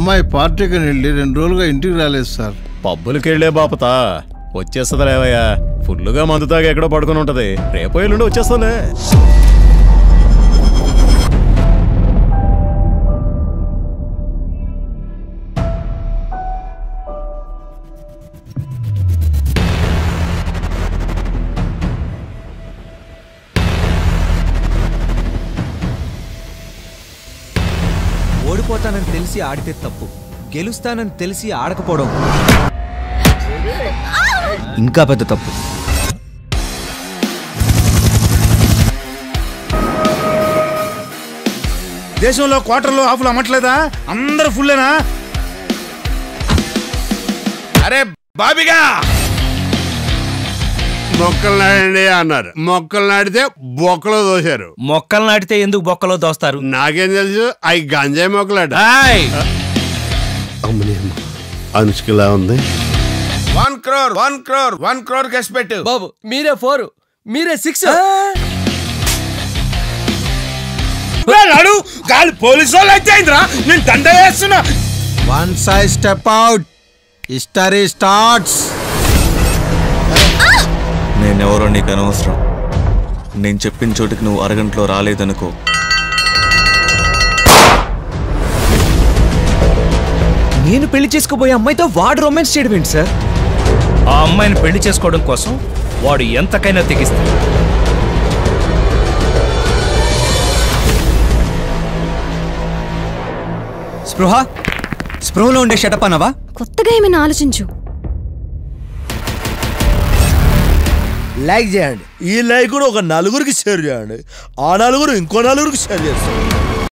అమ్మాయి పార్టీకి వెళ్ళి రెండు రోజులుగా ఇంటికి రాలేదు సార్. పబ్బులకి వెళ్ళే బాపతా. వచ్చేస్తుందా లేవయ్యా ఫుల్లుగా మందు తాగి ఎక్కడో పడుకుని ఉంటది. రేపు ఎల్లుండి వచ్చేస్తాలే ఓడిపోతానని తెలిసి ఆడితే తప్పు. గెలుస్తానని తెలిసి ఆడకపోవడం. ఇంకా పెద్ద తప్పు. దేశంలో క్వార్టర్లు ఆఫ్లు అమ్మట్లేదా? అందరూ ఫుల్లేనా? అరే బాబిగా! మొక్కలు నాడండి అన్నారు. మొక్కలు నాటితే బొక్కలో దోశారు. మొక్కలు నాటితే ఎందుకు బొక్కలో దోస్తారు? నాకేం తెలుసు? అవి గంజాయి మొక్కలాట. అమ్మ. అనుష్కలా ఉంది. One crore one crore one crore case పెట్టు. బాబు మీరే ఫోర్ మీరే సిక్స్. నడు గాలి పోలీసు వాళ్ళు అయితే అయిందిరా. నేను దండ వేస్తున్నా. One side step out history starts నేనెవరో నీకు అనవసరం నేను చెప్పిన చోటికి నువ్వు అరగంటలో రాలేదనుకో. నేను పెళ్ళి చేసుకోబోయే అమ్మాయితో వాడు రొమాన్స్ చేయడం ఏంటి సార్ ఆ అమ్మాయిని పెళ్ళి చేసుకోవడం కోసం వాడు ఎంతకైనా తెగిస్తాడు. స్పృహ? స్పృహలో ఉండే షటప్ అనవా కొత్తగా ఏమైనా ఆలోచించు. లైక్ చేయండి. ఈ లైక్ కూడా ఒక నలుగురికి షేర్ చేయండి. ఆ నలుగురు ఇంకో నలుగురికి షేర్ చేస్తారు.